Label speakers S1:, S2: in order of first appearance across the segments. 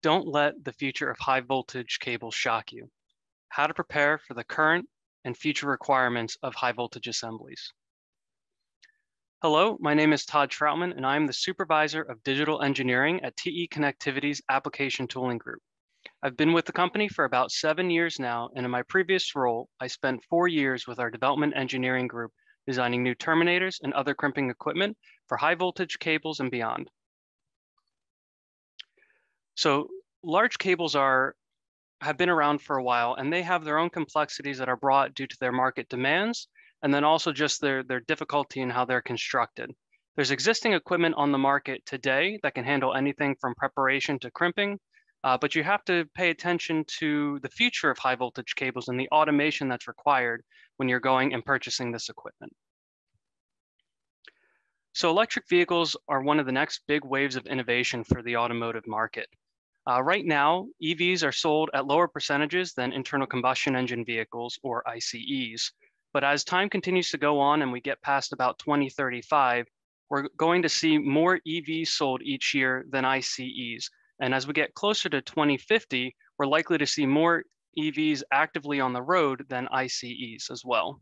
S1: Don't let the future of high voltage cables shock you. How to prepare for the current and future requirements of high voltage assemblies. Hello, my name is Todd Troutman, and I am the Supervisor of Digital Engineering at TE Connectivity's Application Tooling Group. I've been with the company for about seven years now, and in my previous role, I spent four years with our development engineering group designing new terminators and other crimping equipment for high voltage cables and beyond. So large cables are have been around for a while and they have their own complexities that are brought due to their market demands and then also just their, their difficulty in how they're constructed. There's existing equipment on the market today that can handle anything from preparation to crimping, uh, but you have to pay attention to the future of high voltage cables and the automation that's required when you're going and purchasing this equipment. So electric vehicles are one of the next big waves of innovation for the automotive market. Uh, right now, EVs are sold at lower percentages than internal combustion engine vehicles or ICEs. But as time continues to go on and we get past about 2035, we're going to see more EVs sold each year than ICEs. And as we get closer to 2050, we're likely to see more EVs actively on the road than ICEs as well.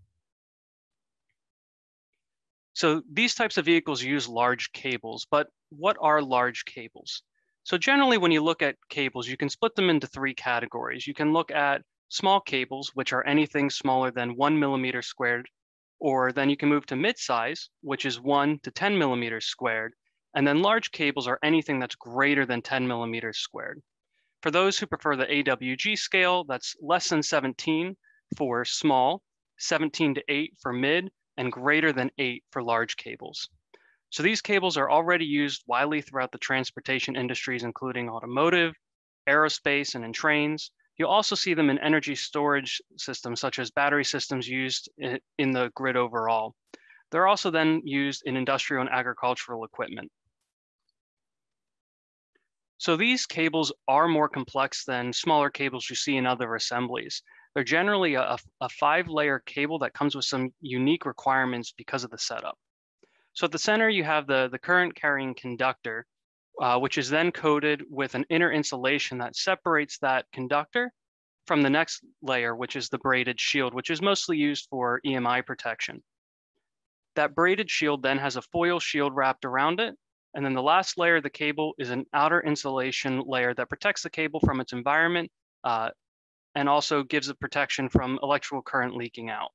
S1: So these types of vehicles use large cables, but what are large cables? So generally when you look at cables, you can split them into three categories. You can look at small cables, which are anything smaller than one millimeter squared, or then you can move to mid-size, which is one to 10 millimeters squared, and then large cables are anything that's greater than 10 millimeters squared. For those who prefer the AWG scale, that's less than 17 for small, 17 to 8 for mid, and greater than 8 for large cables. So these cables are already used widely throughout the transportation industries, including automotive, aerospace, and in trains. You'll also see them in energy storage systems, such as battery systems used in the grid overall. They're also then used in industrial and agricultural equipment. So these cables are more complex than smaller cables you see in other assemblies. They're generally a, a five layer cable that comes with some unique requirements because of the setup. So at the center, you have the, the current carrying conductor, uh, which is then coated with an inner insulation that separates that conductor from the next layer, which is the braided shield, which is mostly used for EMI protection. That braided shield then has a foil shield wrapped around it and then the last layer of the cable is an outer insulation layer that protects the cable from its environment uh, and also gives it protection from electrical current leaking out.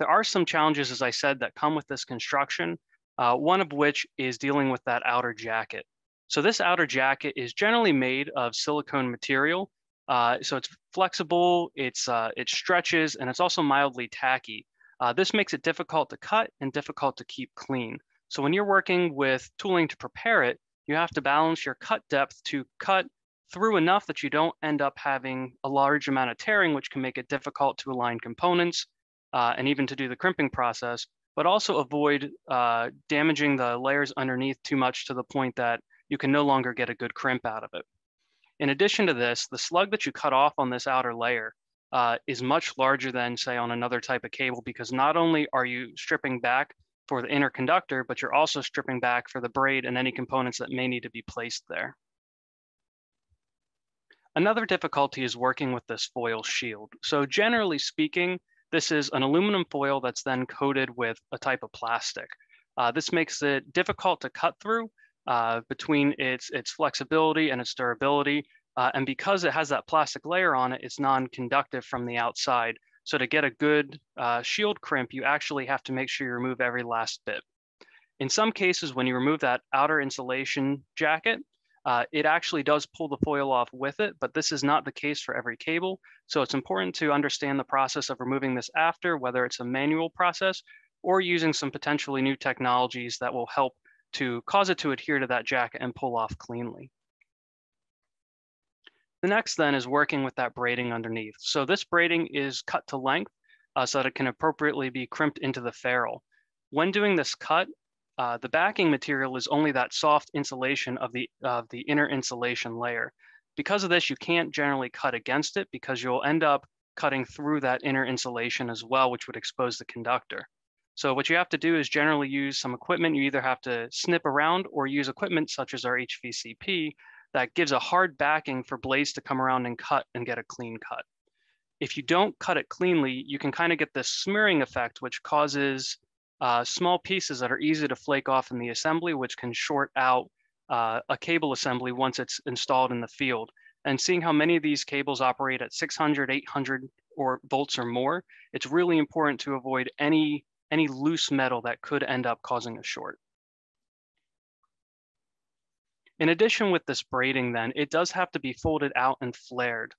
S1: There are some challenges, as I said, that come with this construction, uh, one of which is dealing with that outer jacket. So this outer jacket is generally made of silicone material. Uh, so it's flexible, it's, uh, it stretches, and it's also mildly tacky. Uh, this makes it difficult to cut and difficult to keep clean. So when you're working with tooling to prepare it, you have to balance your cut depth to cut through enough that you don't end up having a large amount of tearing, which can make it difficult to align components uh, and even to do the crimping process, but also avoid uh, damaging the layers underneath too much to the point that you can no longer get a good crimp out of it. In addition to this, the slug that you cut off on this outer layer uh, is much larger than say on another type of cable because not only are you stripping back for the inner conductor, but you're also stripping back for the braid and any components that may need to be placed there. Another difficulty is working with this foil shield. So generally speaking, this is an aluminum foil that's then coated with a type of plastic. Uh, this makes it difficult to cut through uh, between its, its flexibility and its durability. Uh, and because it has that plastic layer on it, it's non-conductive from the outside, so to get a good uh, shield crimp, you actually have to make sure you remove every last bit. In some cases, when you remove that outer insulation jacket, uh, it actually does pull the foil off with it, but this is not the case for every cable. So it's important to understand the process of removing this after, whether it's a manual process or using some potentially new technologies that will help to cause it to adhere to that jacket and pull off cleanly. The next then is working with that braiding underneath. So this braiding is cut to length uh, so that it can appropriately be crimped into the ferrule. When doing this cut, uh, the backing material is only that soft insulation of the, of the inner insulation layer. Because of this, you can't generally cut against it because you'll end up cutting through that inner insulation as well, which would expose the conductor. So what you have to do is generally use some equipment. You either have to snip around or use equipment such as our HVCP that gives a hard backing for blades to come around and cut and get a clean cut. If you don't cut it cleanly, you can kind of get this smearing effect, which causes uh, small pieces that are easy to flake off in the assembly, which can short out uh, a cable assembly once it's installed in the field. And seeing how many of these cables operate at 600, 800 or volts or more, it's really important to avoid any, any loose metal that could end up causing a short. In addition with this braiding then, it does have to be folded out and flared.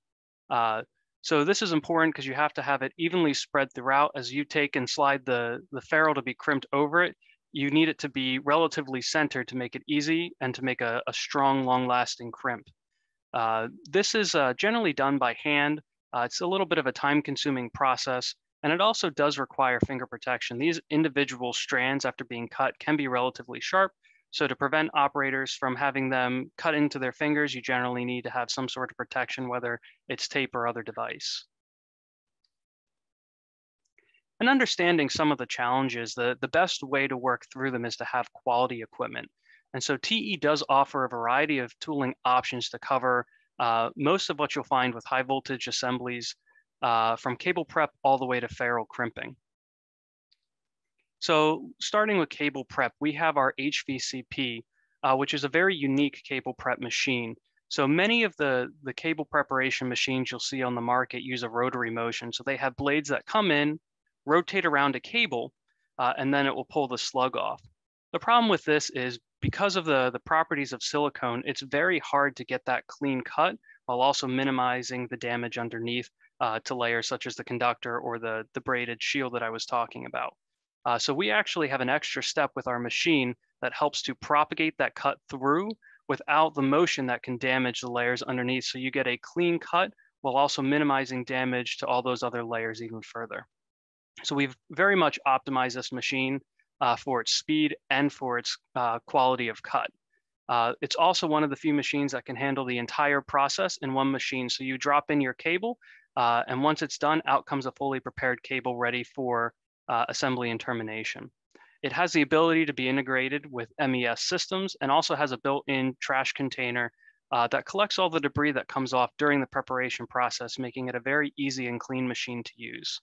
S1: Uh, so this is important because you have to have it evenly spread throughout. As you take and slide the, the ferrule to be crimped over it, you need it to be relatively centered to make it easy and to make a, a strong, long-lasting crimp. Uh, this is uh, generally done by hand. Uh, it's a little bit of a time-consuming process, and it also does require finger protection. These individual strands after being cut can be relatively sharp, so to prevent operators from having them cut into their fingers, you generally need to have some sort of protection, whether it's tape or other device. And understanding some of the challenges, the, the best way to work through them is to have quality equipment. And so TE does offer a variety of tooling options to cover uh, most of what you'll find with high voltage assemblies uh, from cable prep all the way to ferrule crimping. So starting with cable prep, we have our HVCP, uh, which is a very unique cable prep machine. So many of the, the cable preparation machines you'll see on the market use a rotary motion. So they have blades that come in, rotate around a cable, uh, and then it will pull the slug off. The problem with this is because of the, the properties of silicone, it's very hard to get that clean cut while also minimizing the damage underneath uh, to layers such as the conductor or the, the braided shield that I was talking about. Uh, so we actually have an extra step with our machine that helps to propagate that cut through without the motion that can damage the layers underneath. So you get a clean cut while also minimizing damage to all those other layers even further. So we've very much optimized this machine uh, for its speed and for its uh, quality of cut. Uh, it's also one of the few machines that can handle the entire process in one machine. So you drop in your cable, uh, and once it's done, out comes a fully prepared cable ready for uh, assembly and termination. It has the ability to be integrated with MES systems and also has a built-in trash container uh, that collects all the debris that comes off during the preparation process, making it a very easy and clean machine to use.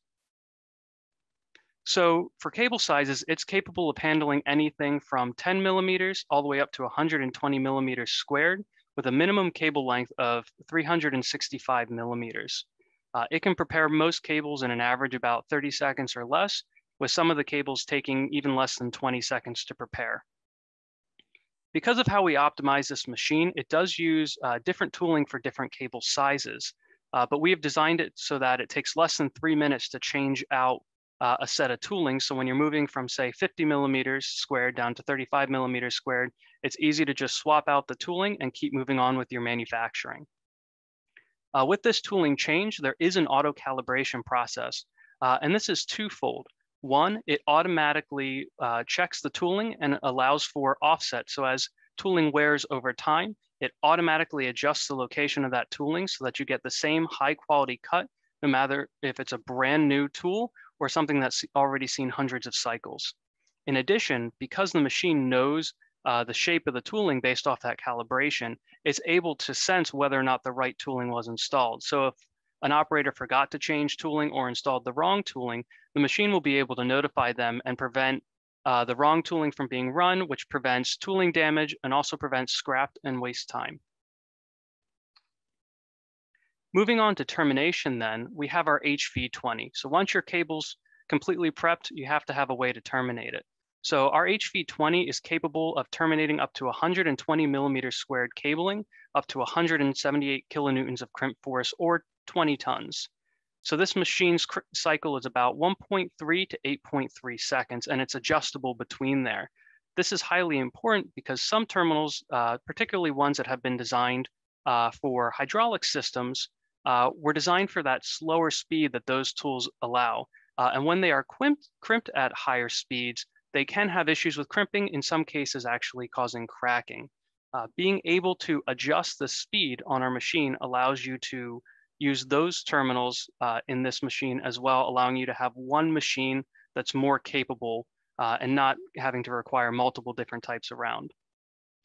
S1: So for cable sizes, it's capable of handling anything from 10 millimeters all the way up to 120 millimeters squared with a minimum cable length of 365 millimeters. Uh, it can prepare most cables in an average about 30 seconds or less, with some of the cables taking even less than 20 seconds to prepare. Because of how we optimize this machine, it does use uh, different tooling for different cable sizes, uh, but we have designed it so that it takes less than three minutes to change out uh, a set of tooling. So when you're moving from say 50 millimeters squared down to 35 millimeters squared, it's easy to just swap out the tooling and keep moving on with your manufacturing. Uh, with this tooling change, there is an auto calibration process, uh, and this is twofold. One, it automatically uh, checks the tooling and allows for offset. So as tooling wears over time, it automatically adjusts the location of that tooling so that you get the same high quality cut, no matter if it's a brand new tool or something that's already seen hundreds of cycles. In addition, because the machine knows uh, the shape of the tooling based off that calibration, it's able to sense whether or not the right tooling was installed. So if an operator forgot to change tooling or installed the wrong tooling, the machine will be able to notify them and prevent uh, the wrong tooling from being run, which prevents tooling damage and also prevents scrap and waste time. Moving on to termination then, we have our HV20. So once your cable's completely prepped, you have to have a way to terminate it. So our HV20 is capable of terminating up to 120 millimeters squared cabling, up to 178 kilonewtons of crimp force, or 20 tons. So this machine's cycle is about 1.3 to 8.3 seconds, and it's adjustable between there. This is highly important because some terminals, uh, particularly ones that have been designed uh, for hydraulic systems, uh, were designed for that slower speed that those tools allow. Uh, and when they are crimped, crimped at higher speeds, they can have issues with crimping, in some cases actually causing cracking. Uh, being able to adjust the speed on our machine allows you to use those terminals uh, in this machine as well, allowing you to have one machine that's more capable uh, and not having to require multiple different types around.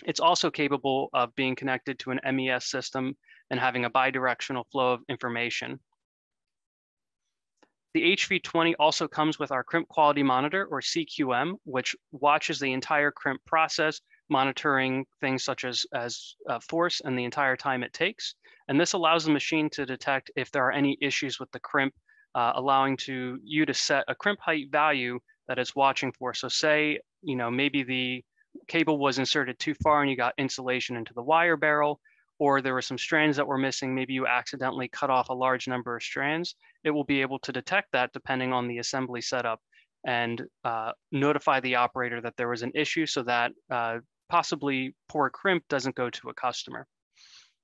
S1: It's also capable of being connected to an MES system and having a bidirectional flow of information. The HV20 also comes with our crimp quality monitor or CQM, which watches the entire crimp process, monitoring things such as, as uh, force and the entire time it takes. And this allows the machine to detect if there are any issues with the crimp, uh, allowing to you to set a crimp height value that it's watching for. So say, you know, maybe the cable was inserted too far and you got insulation into the wire barrel, or there were some strands that were missing, maybe you accidentally cut off a large number of strands, it will be able to detect that depending on the assembly setup and uh, notify the operator that there was an issue so that uh, possibly poor crimp doesn't go to a customer.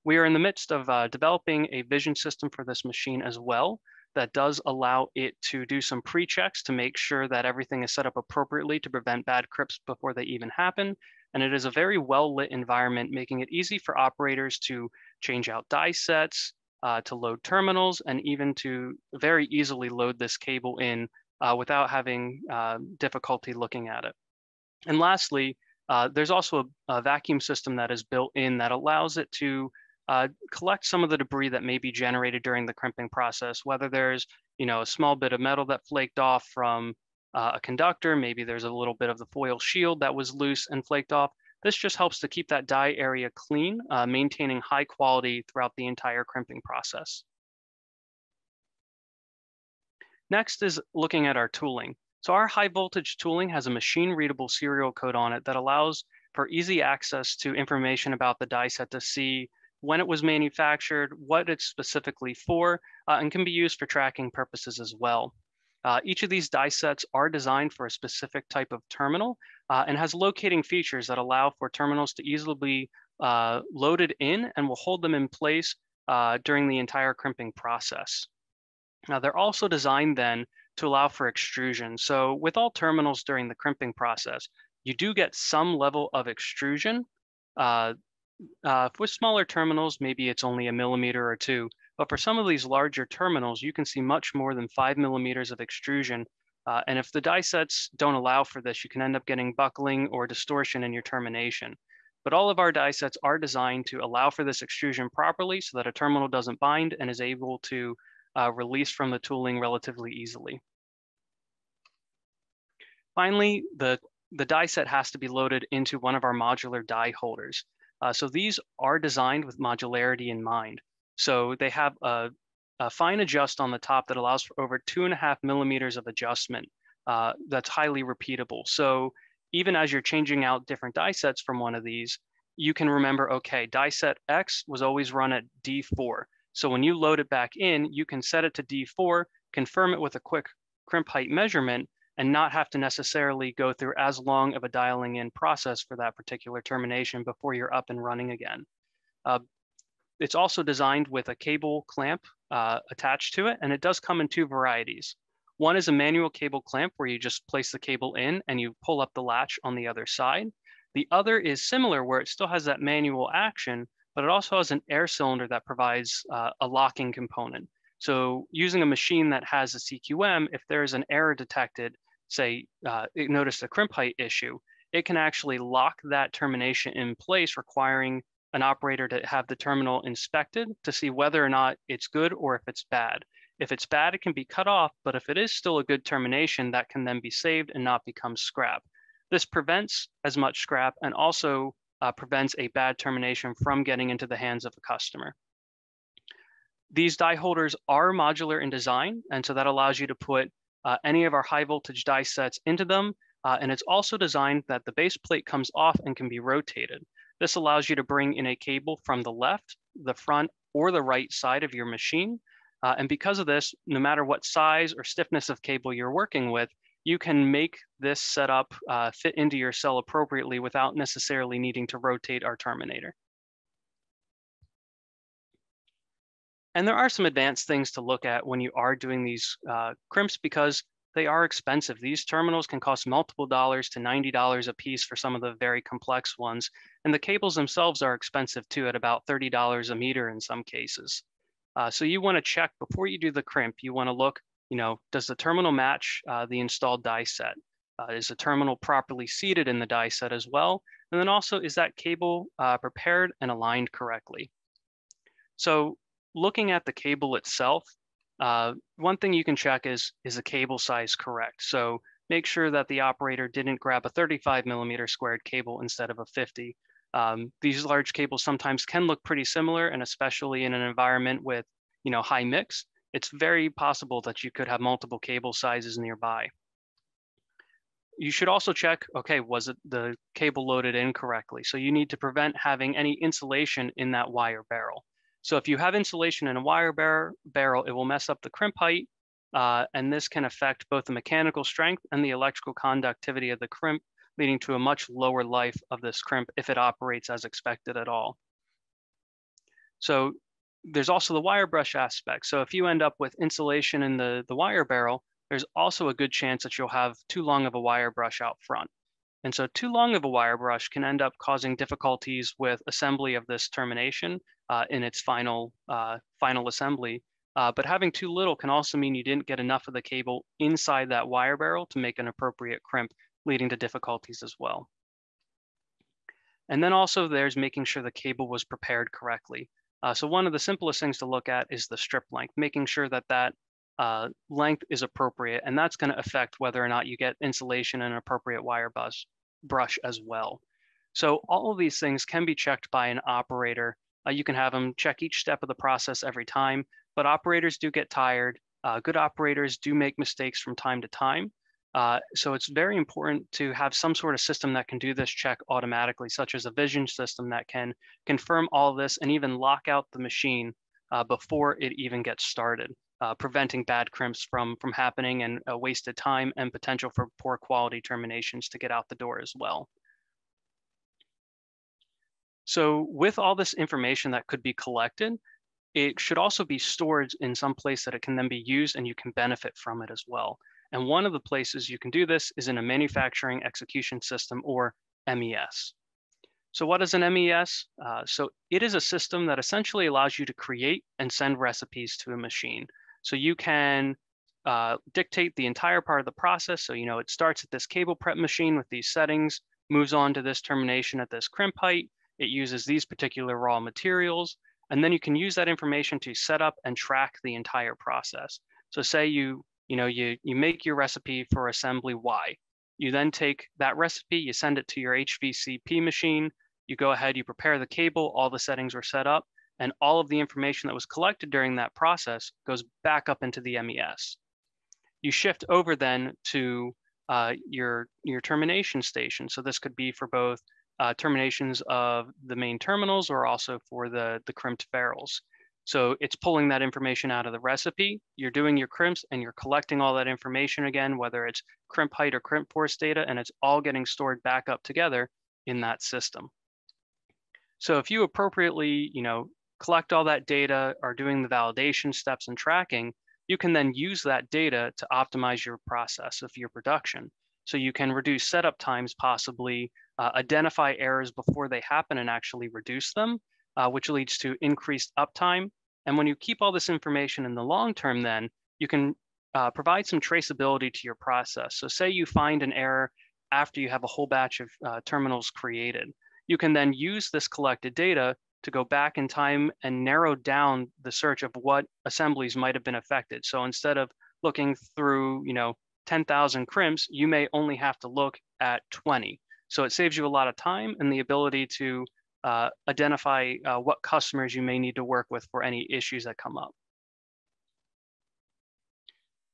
S1: We are in the midst of uh, developing a vision system for this machine as well that does allow it to do some pre-checks to make sure that everything is set up appropriately to prevent bad crimps before they even happen. And it is a very well lit environment, making it easy for operators to change out die sets, uh, to load terminals, and even to very easily load this cable in uh, without having uh, difficulty looking at it. And lastly, uh, there's also a, a, vacuum system that is built in that allows it to uh, collect some of the debris that may be generated during the crimping process, whether there's you know a small bit of metal that flaked off from uh, a conductor, maybe there's a little bit of the foil shield that was loose and flaked off. This just helps to keep that die area clean, uh, maintaining high quality throughout the entire crimping process. Next is looking at our tooling. So our high voltage tooling has a machine readable serial code on it that allows for easy access to information about the die set to see when it was manufactured, what it's specifically for, uh, and can be used for tracking purposes as well. Uh, each of these die sets are designed for a specific type of terminal uh, and has locating features that allow for terminals to easily be uh, loaded in and will hold them in place uh, during the entire crimping process. Now they're also designed then to allow for extrusion. So with all terminals during the crimping process, you do get some level of extrusion uh, uh, with smaller terminals, maybe it's only a millimeter or two, but for some of these larger terminals, you can see much more than five millimeters of extrusion. Uh, and if the die sets don't allow for this, you can end up getting buckling or distortion in your termination. But all of our die sets are designed to allow for this extrusion properly so that a terminal doesn't bind and is able to uh, release from the tooling relatively easily. Finally, the, the die set has to be loaded into one of our modular die holders. Uh, so these are designed with modularity in mind. So they have a, a, fine adjust on the top that allows for over two and a half millimeters of adjustment uh, that's highly repeatable. So even as you're changing out different die sets from one of these, you can remember, okay, die set X was always run at D4. So when you load it back in, you can set it to D4, confirm it with a quick crimp height measurement, and not have to necessarily go through as long of a dialing in process for that particular termination before you're up and running again. Uh, it's also designed with a cable clamp uh, attached to it, and it does come in two varieties. One is a manual cable clamp where you just place the cable in and you pull up the latch on the other side. The other is similar where it still has that manual action, but it also has an air cylinder that provides uh, a locking component. So using a machine that has a CQM, if there's an error detected, say, uh, it noticed a crimp height issue, it can actually lock that termination in place, requiring an operator to have the terminal inspected to see whether or not it's good or if it's bad. If it's bad, it can be cut off, but if it is still a good termination, that can then be saved and not become scrap. This prevents as much scrap and also uh, prevents a bad termination from getting into the hands of a customer. These die holders are modular in design, and so that allows you to put uh, any of our high voltage die sets into them. Uh, and it's also designed that the base plate comes off and can be rotated. This allows you to bring in a cable from the left, the front, or the right side of your machine. Uh, and because of this, no matter what size or stiffness of cable you're working with, you can make this setup uh, fit into your cell appropriately without necessarily needing to rotate our terminator. And there are some advanced things to look at when you are doing these uh, crimps because they are expensive. These terminals can cost multiple dollars to $90 a piece for some of the very complex ones. And the cables themselves are expensive too at about $30 a meter in some cases. Uh, so you wanna check before you do the crimp, you wanna look, you know, does the terminal match uh, the installed die set? Uh, is the terminal properly seated in the die set as well? And then also, is that cable uh, prepared and aligned correctly? So looking at the cable itself, uh, one thing you can check is, is the cable size correct? So make sure that the operator didn't grab a 35 millimeter squared cable instead of a 50. Um, these large cables sometimes can look pretty similar, and especially in an environment with you know, high mix, it's very possible that you could have multiple cable sizes nearby. You should also check, okay, was it the cable loaded in correctly? So you need to prevent having any insulation in that wire barrel. So if you have insulation in a wire bar barrel, it will mess up the crimp height, uh, and this can affect both the mechanical strength and the electrical conductivity of the crimp, leading to a much lower life of this crimp if it operates as expected at all. So there's also the wire brush aspect. So if you end up with insulation in the, the wire barrel, there's also a good chance that you'll have too long of a wire brush out front. And so too long of a wire brush can end up causing difficulties with assembly of this termination uh, in its final, uh, final assembly. Uh, but having too little can also mean you didn't get enough of the cable inside that wire barrel to make an appropriate crimp, leading to difficulties as well. And then also there's making sure the cable was prepared correctly. Uh, so one of the simplest things to look at is the strip length, making sure that that uh, length is appropriate, and that's going to affect whether or not you get insulation and appropriate wire bus brush as well. So all of these things can be checked by an operator. Uh, you can have them check each step of the process every time, but operators do get tired. Uh, good operators do make mistakes from time to time. Uh, so it's very important to have some sort of system that can do this check automatically, such as a vision system that can confirm all this and even lock out the machine uh, before it even gets started, uh, preventing bad crimps from, from happening and a wasted time and potential for poor quality terminations to get out the door as well. So with all this information that could be collected, it should also be stored in some place that it can then be used and you can benefit from it as well. And one of the places you can do this is in a manufacturing execution system or MES. So what is an MES? Uh, so it is a system that essentially allows you to create and send recipes to a machine. So you can uh, dictate the entire part of the process. So, you know, it starts at this cable prep machine with these settings, moves on to this termination at this crimp height. It uses these particular raw materials. And then you can use that information to set up and track the entire process. So say you you know, you, you make your recipe for assembly Y. You then take that recipe, you send it to your HVCP machine, you go ahead, you prepare the cable, all the settings are set up, and all of the information that was collected during that process goes back up into the MES. You shift over then to uh, your, your termination station. So this could be for both uh, terminations of the main terminals or also for the, the crimped barrels. So it's pulling that information out of the recipe. You're doing your crimps and you're collecting all that information again, whether it's crimp height or crimp force data, and it's all getting stored back up together in that system. So if you appropriately, you know, collect all that data, are doing the validation steps and tracking, you can then use that data to optimize your process of your production. So you can reduce setup times possibly, uh, identify errors before they happen and actually reduce them, uh, which leads to increased uptime and when you keep all this information in the long term, then you can uh, provide some traceability to your process. So say you find an error after you have a whole batch of uh, terminals created. You can then use this collected data to go back in time and narrow down the search of what assemblies might have been affected. So instead of looking through, you know, 10,000 crimps, you may only have to look at 20. So it saves you a lot of time and the ability to uh, identify uh, what customers you may need to work with for any issues that come up.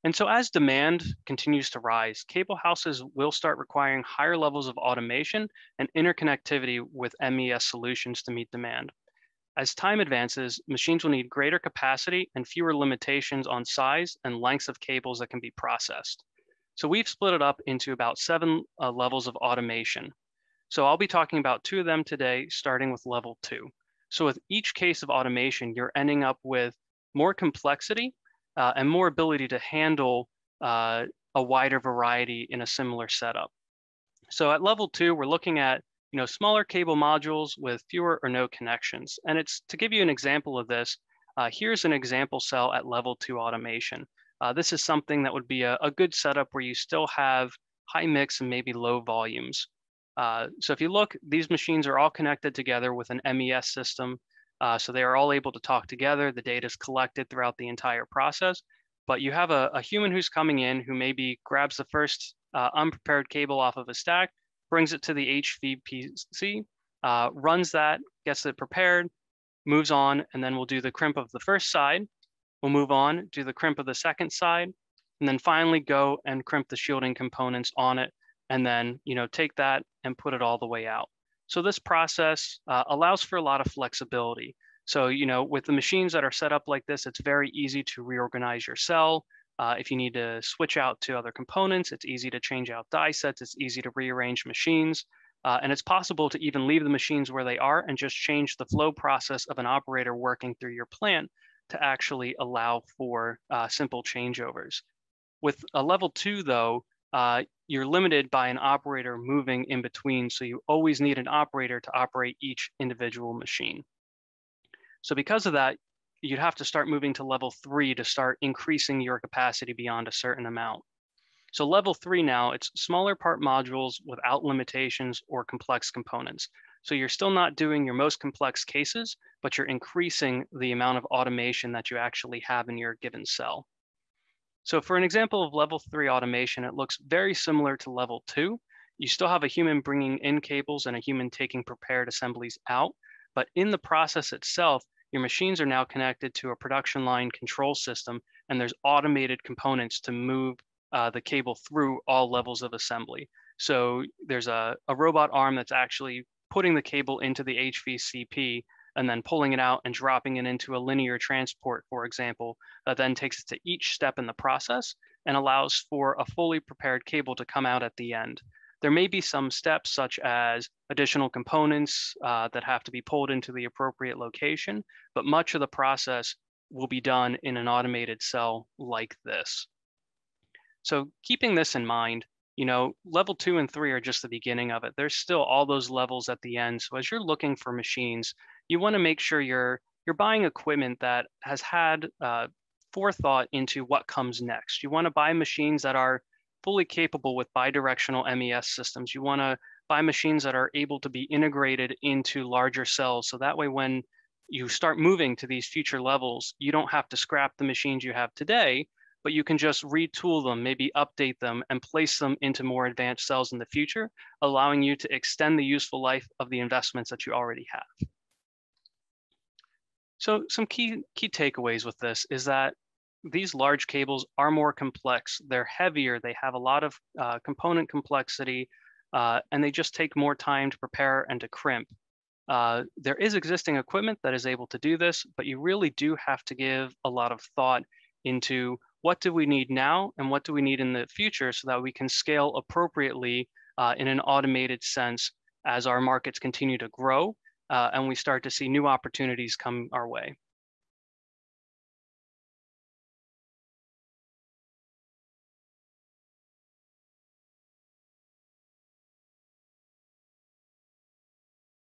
S1: And so as demand continues to rise, cable houses will start requiring higher levels of automation and interconnectivity with MES solutions to meet demand. As time advances, machines will need greater capacity and fewer limitations on size and lengths of cables that can be processed. So we've split it up into about seven uh, levels of automation. So I'll be talking about two of them today, starting with level two. So with each case of automation, you're ending up with more complexity uh, and more ability to handle uh, a wider variety in a similar setup. So at level two, we're looking at you know, smaller cable modules with fewer or no connections. And it's to give you an example of this, uh, here's an example cell at level two automation. Uh, this is something that would be a, a good setup where you still have high mix and maybe low volumes. Uh, so if you look, these machines are all connected together with an MES system. Uh, so they are all able to talk together. The data is collected throughout the entire process. But you have a, a human who's coming in who maybe grabs the first uh, unprepared cable off of a stack, brings it to the HVPC, uh, runs that, gets it prepared, moves on, and then we'll do the crimp of the first side. We'll move on, do the crimp of the second side, and then finally go and crimp the shielding components on it, and then you know take that and put it all the way out. So this process uh, allows for a lot of flexibility. So you know with the machines that are set up like this, it's very easy to reorganize your cell. Uh, if you need to switch out to other components, it's easy to change out die sets. It's easy to rearrange machines. Uh, and it's possible to even leave the machines where they are and just change the flow process of an operator working through your plant to actually allow for uh, simple changeovers. With a level two, though, uh, you're limited by an operator moving in between, so you always need an operator to operate each individual machine. So because of that, you'd have to start moving to level three to start increasing your capacity beyond a certain amount. So level three now, it's smaller part modules without limitations or complex components. So you're still not doing your most complex cases, but you're increasing the amount of automation that you actually have in your given cell. So for an example of level three automation, it looks very similar to level two. You still have a human bringing in cables and a human taking prepared assemblies out, but in the process itself, your machines are now connected to a production line control system, and there's automated components to move uh, the cable through all levels of assembly. So there's a, a robot arm that's actually putting the cable into the HVCP and then pulling it out and dropping it into a linear transport, for example, that then takes it to each step in the process and allows for a fully prepared cable to come out at the end. There may be some steps such as additional components uh, that have to be pulled into the appropriate location, but much of the process will be done in an automated cell like this. So keeping this in mind, you know, level two and three are just the beginning of it. There's still all those levels at the end. So as you're looking for machines, you want to make sure you're you're buying equipment that has had uh, forethought into what comes next. You want to buy machines that are fully capable with bidirectional MES systems. You want to buy machines that are able to be integrated into larger cells. So that way, when you start moving to these future levels, you don't have to scrap the machines you have today but you can just retool them, maybe update them and place them into more advanced cells in the future, allowing you to extend the useful life of the investments that you already have. So some key, key takeaways with this is that these large cables are more complex. They're heavier. They have a lot of uh, component complexity, uh, and they just take more time to prepare and to crimp. Uh, there is existing equipment that is able to do this, but you really do have to give a lot of thought into what do we need now and what do we need in the future so that we can scale appropriately uh, in an automated sense as our markets continue to grow uh, and we start to see new opportunities come our way.